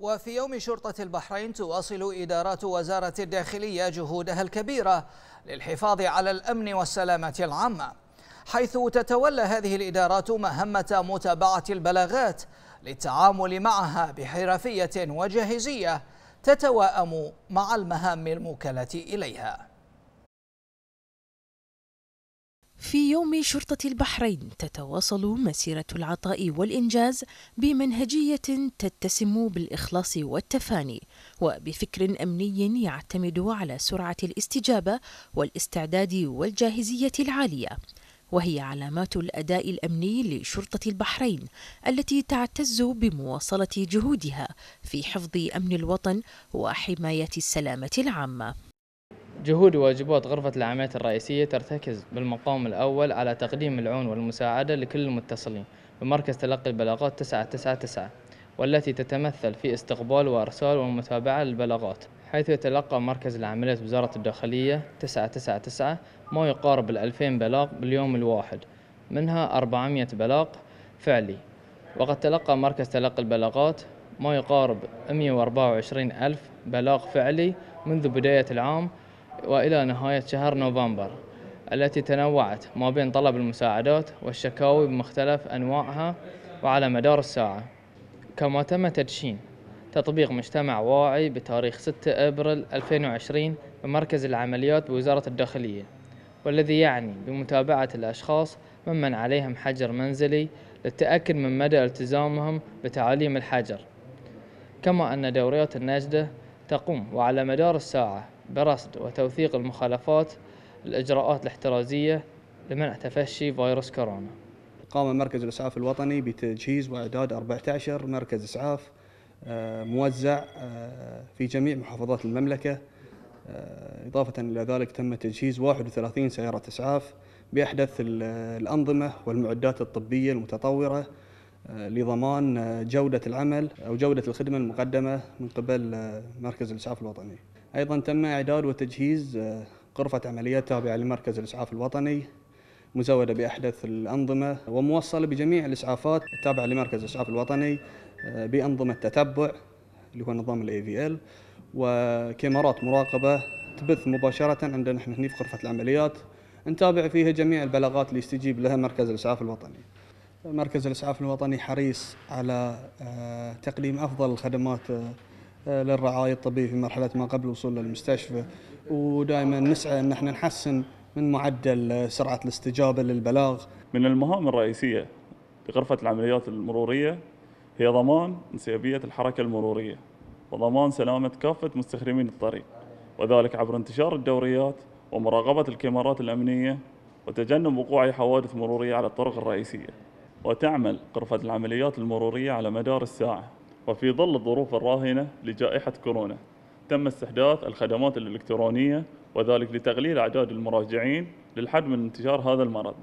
وفي يوم شرطة البحرين تواصل إدارات وزارة الداخلية جهودها الكبيرة للحفاظ على الأمن والسلامة العامة حيث تتولى هذه الإدارات مهمة متابعة البلاغات للتعامل معها بحرفية وجاهزية تتواءم مع المهام الموكلة إليها. في يوم شرطة البحرين تتواصل مسيرة العطاء والإنجاز بمنهجية تتسم بالإخلاص والتفاني وبفكر أمني يعتمد على سرعة الاستجابة والاستعداد والجاهزية العالية. وهي علامات الأداء الأمني لشرطة البحرين التي تعتز بمواصلة جهودها في حفظ أمن الوطن وحماية السلامة العامة. جهود وواجبات غرفة العمليات الرئيسية ترتكز بالمقام الأول على تقديم العون والمساعدة لكل المتصلين بمركز تلقي البلاغات 999 والتي تتمثل في استقبال وإرسال ومتابعة للبلاغات حيث يتلقى مركز العمليات وزارة الداخلية 999 ما يقارب الألفين بلاغ باليوم الواحد منها 400 بلاغ فعلي. وقد تلقى مركز تلقي البلاغات ما يقارب 124 ألف بلاغ فعلي منذ بداية العام وإلى نهاية شهر نوفمبر التي تنوعت ما بين طلب المساعدات والشكاوي بمختلف أنواعها وعلى مدار الساعة. كما تم تدشين تطبيق مجتمع واعي بتاريخ 6 أبريل 2020 بمركز العمليات بوزارة الداخلية والذي يعني بمتابعة الأشخاص ممن عليهم حجر منزلي للتأكد من مدى التزامهم بتعاليم الحجر. كما أن دوريات النجدة تقوم وعلى مدار الساعة برصد وتوثيق المخالفات الإجراءات الاحترازية لمنع تفشي فيروس كورونا. قام مركز الإسعاف الوطني بتجهيز وإعداد 14 مركز إسعاف آه، موزع آه، في جميع محافظات المملكة. آه، إضافة إلى ذلك تم تجهيز 31 سيارة إسعاف بأحدث الأنظمة والمعدات الطبية المتطورة لضمان جودة العمل أو جودة الخدمة المقدمة من قبل مركز الإسعاف الوطني. أيضا تم إعداد وتجهيز غرفة عمليات تابعة لمركز الإسعاف الوطني مزودة بأحدث الأنظمة وموصلة بجميع الإسعافات التابعة لمركز الإسعاف الوطني آه، بأنظمة تتبع اللي هو نظام الاي في ال وكاميرات مراقبة تبث مباشرة عندنا إحنا هنا في غرفة العمليات نتابع فيها جميع البلاغات اللي يستجيب لها مركز الإسعاف الوطني. مركز الإسعاف الوطني حريص على آه، تقديم أفضل الخدمات آه، للرعاية الطبية في مرحلة ما قبل الوصول للمستشفى. ودائما نسعى أن إحنا نحسن من معدل سرعة الاستجابة للبلاغ. من المهام الرئيسية لغرفة العمليات المرورية هي ضمان انسيابية الحركة المرورية وضمان سلامة كافة مستخدمين الطريق وذلك عبر انتشار الدوريات ومراقبة الكاميرات الأمنية وتجنب وقوع حوادث مرورية على الطرق الرئيسية. وتعمل غرفة العمليات المرورية على مدار الساعة. وفي ظل الظروف الراهنة لجائحة كورونا تم استحداث الخدمات الإلكترونية وذلك لتقليل أعداد المراجعين للحد من انتشار هذا المرض.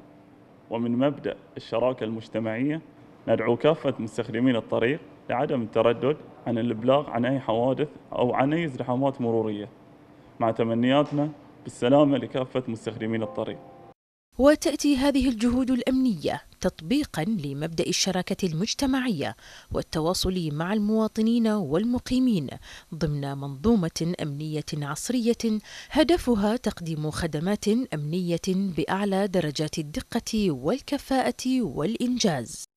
ومن مبدأ الشراكة المجتمعية ندعو كافة مستخدمين الطريق لعدم التردد عن الإبلاغ عن أي حوادث أو عن أي ازدحامات مرورية. مع تمنياتنا بالسلامة لكافة مستخدمين الطريق. وتأتي هذه الجهود الأمنية تطبيقا لمبدأ الشراكة المجتمعية والتواصل مع المواطنين والمقيمين ضمن منظومة أمنية عصرية هدفها تقديم خدمات أمنية بأعلى درجات الدقة والكفاءة والإنجاز.